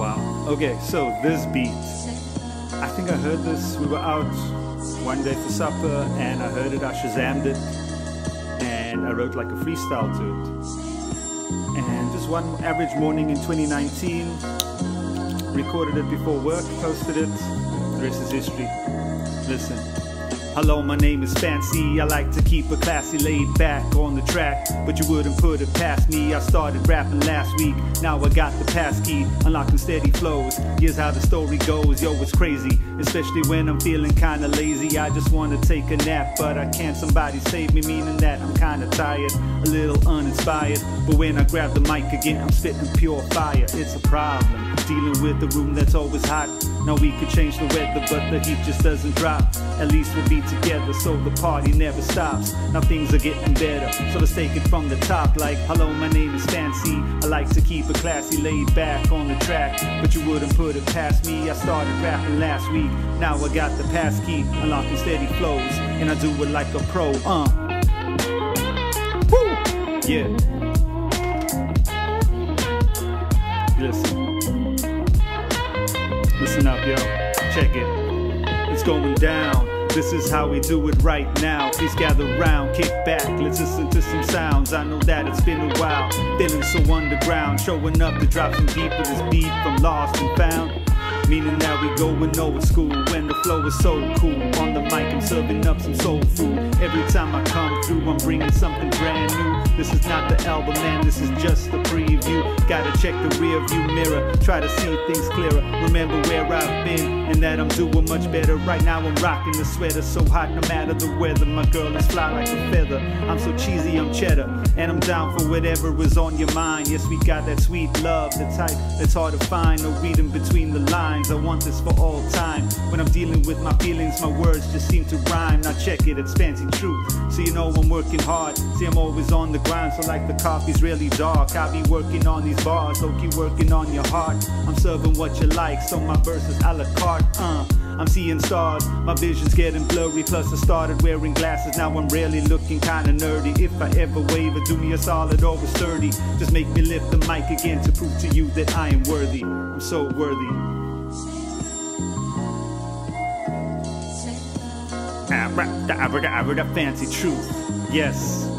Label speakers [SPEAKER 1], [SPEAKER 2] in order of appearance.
[SPEAKER 1] Okay, so this beat. I think I heard this. We were out one day for supper and I heard it, I Shazammed it, and I wrote like a freestyle to it. And just one average morning in 2019, recorded it before work, posted it. The rest is history. Listen. Hello, my name is Fancy. I like to keep it classy, laid back on the track, but you wouldn't put it past me. I started rapping last week, now I got the pass key, unlocking steady flows. Here's how the story goes, yo, it's crazy, especially when I'm feeling kinda lazy. I just wanna take a nap, but I can't. Somebody save me, meaning that I'm kinda tired, a little uninspired. But when I grab the mic again, I'm spitting pure fire. It's a problem dealing with the room that's always hot. Now we could change the weather, but the heat just doesn't drop. At least we'll be together, so the party never stops. Now things are getting better, so let's take it from the top. Like, hello, my name is Fancy. I like to keep it classy, laid back on the track, but you wouldn't put it past me. I started rapping last week, now I got the pass key, unlocking steady flows, and I do it like a pro. Uh. Woo! Yeah. Listen. Listen up, yo. Check it. It's going down. This is how we do it right now. Please gather round, kick back, let's listen to some sounds. I know that it's been a while, feeling so underground. Showing up to drop some deep with this beat from Lost and Found. Meaning that we going old school when the flow is so cool. On the mic, I'm serving up some soul food. Every time I come through, I'm bringing something brand. This is not the album, man, this is just a preview. Gotta check the rear view mirror, try to see things clearer. Remember where I've been and that I'm doing much better. Right now, I'm rocking the sweater so hot no matter the weather. My girl is fly like a feather. I'm so cheesy, I'm cheddar, and I'm down for whatever is on your mind. Yes, we got that sweet love, the type that's hard to find. No reading between the lines. I want this for all time. When I'm dealing with my feelings, my words just seem to rhyme. Now check it, it's fancy truth. So you know I'm working hard. See, I'm always on the grind, so like the coffee's really dark. I'll be working on these bars, so keep working on your heart. I'm serving what you like, so my verses a la carte. Uh. I'm seeing stars, my vision's getting blurry. Plus, I started wearing glasses, now I'm really looking kinda nerdy. If I ever waver, do me a solid a sturdy. Just make me lift the mic again to prove to you that I am worthy. I'm so worthy. Abra, abra, abra, fancy truth. Yes.